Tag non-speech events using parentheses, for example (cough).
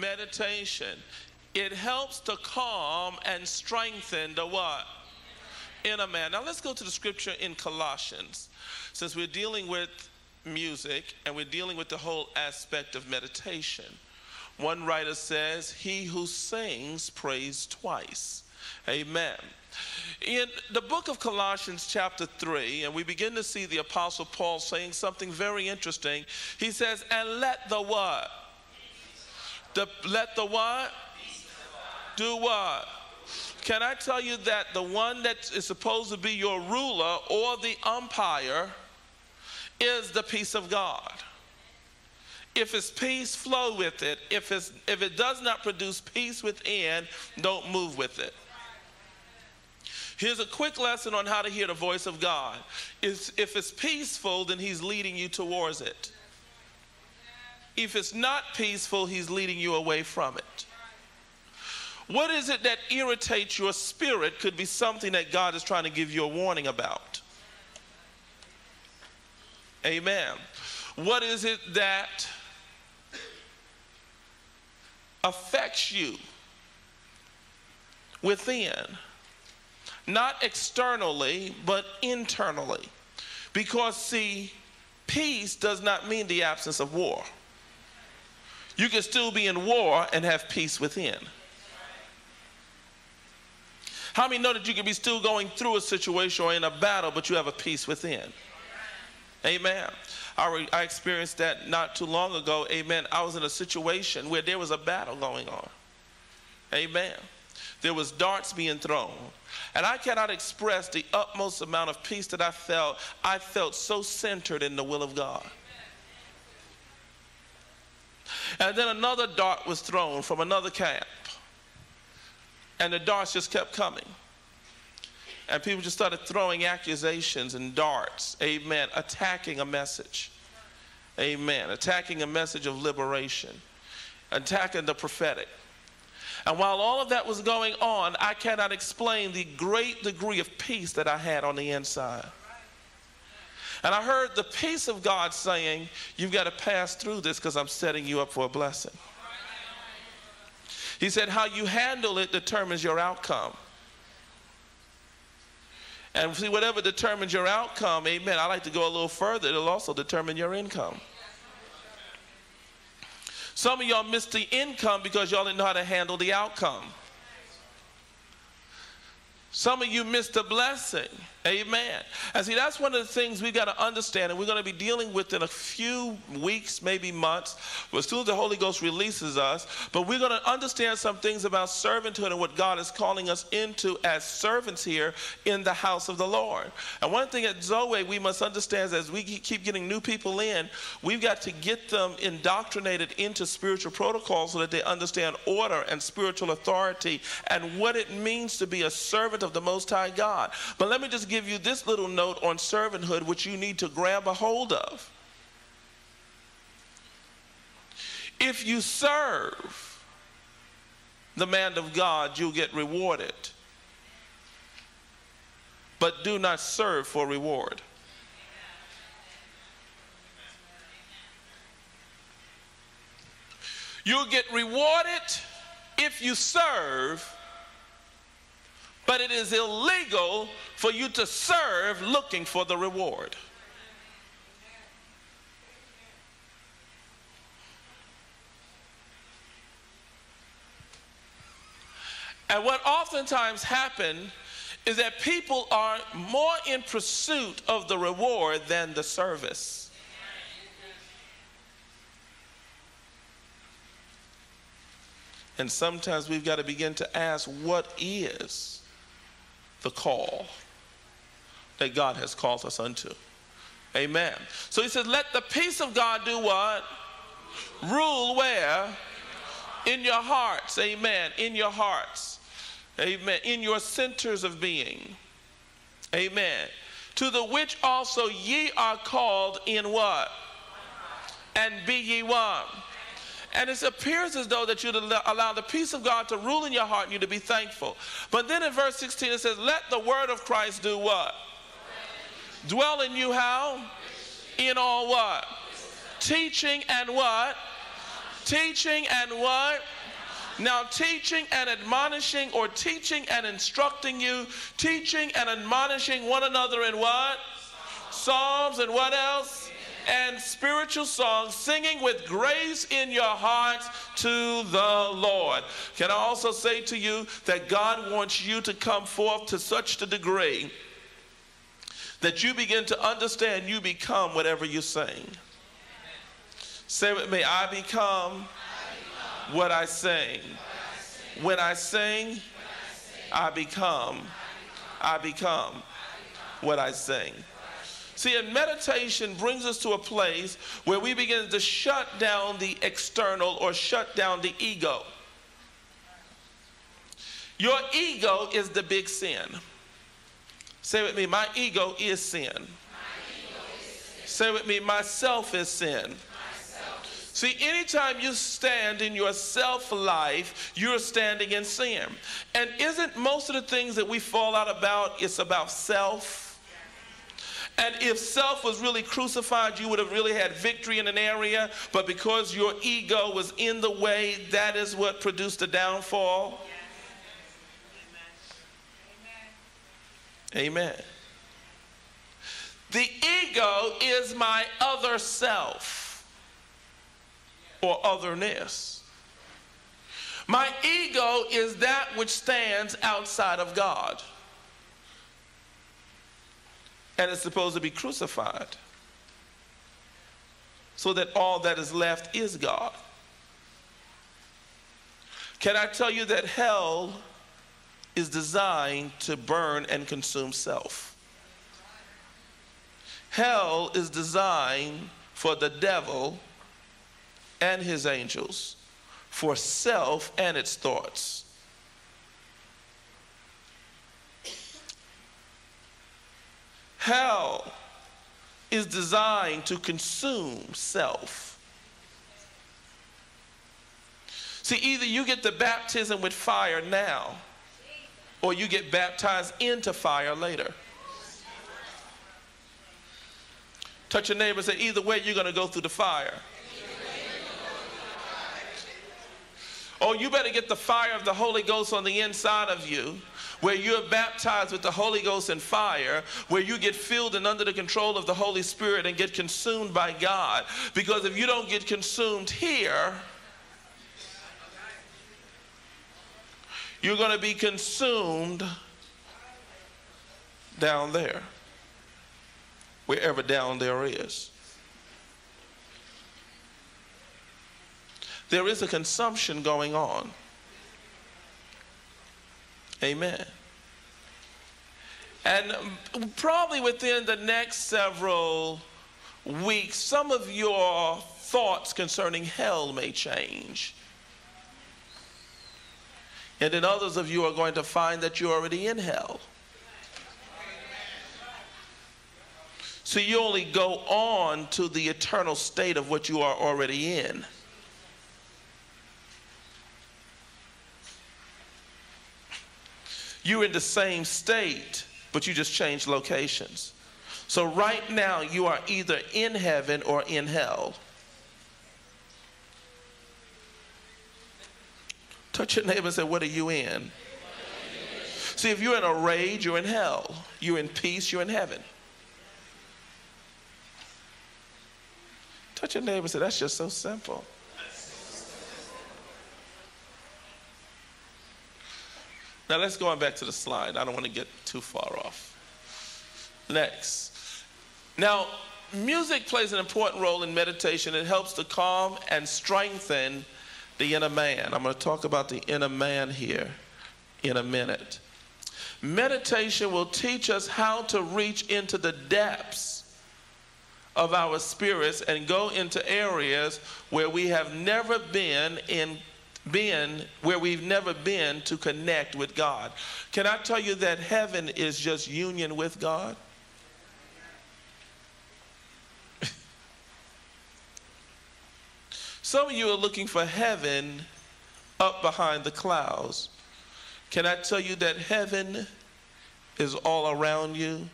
meditation. It helps to calm and strengthen the what? Inner man. Now let's go to the scripture in Colossians. Since we're dealing with music and we're dealing with the whole aspect of meditation. One writer says, He who sings prays twice. Amen. In the book of Colossians, chapter 3, and we begin to see the Apostle Paul saying something very interesting. He says, And let the what? The, let the what? Do what? Can I tell you that the one that is supposed to be your ruler or the umpire is the peace of God? If it's peace, flow with it. If, it's, if it does not produce peace within, don't move with it. Here's a quick lesson on how to hear the voice of God. If, if it's peaceful, then He's leading you towards it. If it's not peaceful, He's leading you away from it. What is it that irritates your spirit could be something that God is trying to give you a warning about. Amen. What is it that affects you within? Not externally, but internally. Because, see, peace does not mean the absence of war. You can still be in war and have peace within. How many know that you can be still going through a situation or in a battle, but you have a peace within? Amen. I, re- I experienced that not too long ago. Amen. I was in a situation where there was a battle going on. Amen. There was darts being thrown. And I cannot express the utmost amount of peace that I felt. I felt so centered in the will of God. And then another dart was thrown from another camp. And the darts just kept coming. And people just started throwing accusations and darts, amen, attacking a message, amen, attacking a message of liberation, attacking the prophetic. And while all of that was going on, I cannot explain the great degree of peace that I had on the inside. And I heard the peace of God saying, You've got to pass through this because I'm setting you up for a blessing. He said, How you handle it determines your outcome. And see, whatever determines your outcome, amen, I like to go a little further, it'll also determine your income. Some of y'all missed the income because y'all didn't know how to handle the outcome. Some of you missed a blessing. Amen. And see, that's one of the things we've got to understand, and we're going to be dealing with in a few weeks, maybe months, as soon as the Holy Ghost releases us. But we're going to understand some things about servanthood and what God is calling us into as servants here in the house of the Lord. And one thing at Zoe we must understand is as we keep getting new people in, we've got to get them indoctrinated into spiritual protocols so that they understand order and spiritual authority and what it means to be a servant of the Most High God. But let me just give you this little note on servanthood, which you need to grab a hold of. If you serve the man of God, you'll get rewarded. But do not serve for reward. You'll get rewarded if you serve but it is illegal for you to serve looking for the reward. And what oftentimes happens is that people are more in pursuit of the reward than the service. And sometimes we've got to begin to ask what is the call that God has called us unto. Amen. So he says, let the peace of God do what? Rule where? In your hearts. Amen. In your hearts. Amen. In your centers of being. Amen. To the which also ye are called in what? And be ye one. And it appears as though that you allow the peace of God to rule in your heart and you to be thankful. But then in verse 16 it says, Let the word of Christ do what? Dwell in you how? In all what? Teaching and what? Teaching and what? Now, teaching and admonishing, or teaching and instructing you, teaching and admonishing one another in what? Psalms and what else? And spiritual songs, singing with grace in your hearts to the Lord. Can I also say to you that God wants you to come forth to such a degree that you begin to understand you become whatever you sing. Say with me, I become what I sing. When I sing, I become. I become what I sing. See, and meditation brings us to a place where we begin to shut down the external or shut down the ego. Your ego is the big sin. Say with me, my ego is sin. Say with me, myself is sin. See, anytime you stand in your self life, you're standing in sin. And isn't most of the things that we fall out about, it's about self? And if self was really crucified, you would have really had victory in an area, but because your ego was in the way, that is what produced the downfall. Amen. The ego is my other self or otherness. My ego is that which stands outside of God and is supposed to be crucified so that all that is left is God. Can I tell you that hell is designed to burn and consume self? Hell is designed for the devil and his angels for self and its thoughts. Hell is designed to consume self. See, either you get the baptism with fire now, or you get baptized into fire later. Touch your neighbor and say, either way, you're going to go through the fire. Oh, you better get the fire of the Holy Ghost on the inside of you, where you're baptized with the Holy Ghost and fire, where you get filled and under the control of the Holy Spirit and get consumed by God. Because if you don't get consumed here, you're going to be consumed down there, wherever down there is. There is a consumption going on. Amen. And probably within the next several weeks, some of your thoughts concerning hell may change. And then others of you are going to find that you're already in hell. So you only go on to the eternal state of what you are already in. You're in the same state, but you just change locations. So right now, you are either in heaven or in hell. Touch your neighbor and say, What are you in? See, if you're in a rage, you're in hell. You're in peace, you're in heaven. Touch your neighbor and say, That's just so simple. Now let's go on back to the slide. I don't want to get too far off. Next. Now, music plays an important role in meditation. It helps to calm and strengthen the inner man. I'm going to talk about the inner man here in a minute. Meditation will teach us how to reach into the depths of our spirits and go into areas where we have never been in been where we've never been to connect with God. Can I tell you that heaven is just union with God? (laughs) Some of you are looking for heaven up behind the clouds. Can I tell you that heaven is all around you?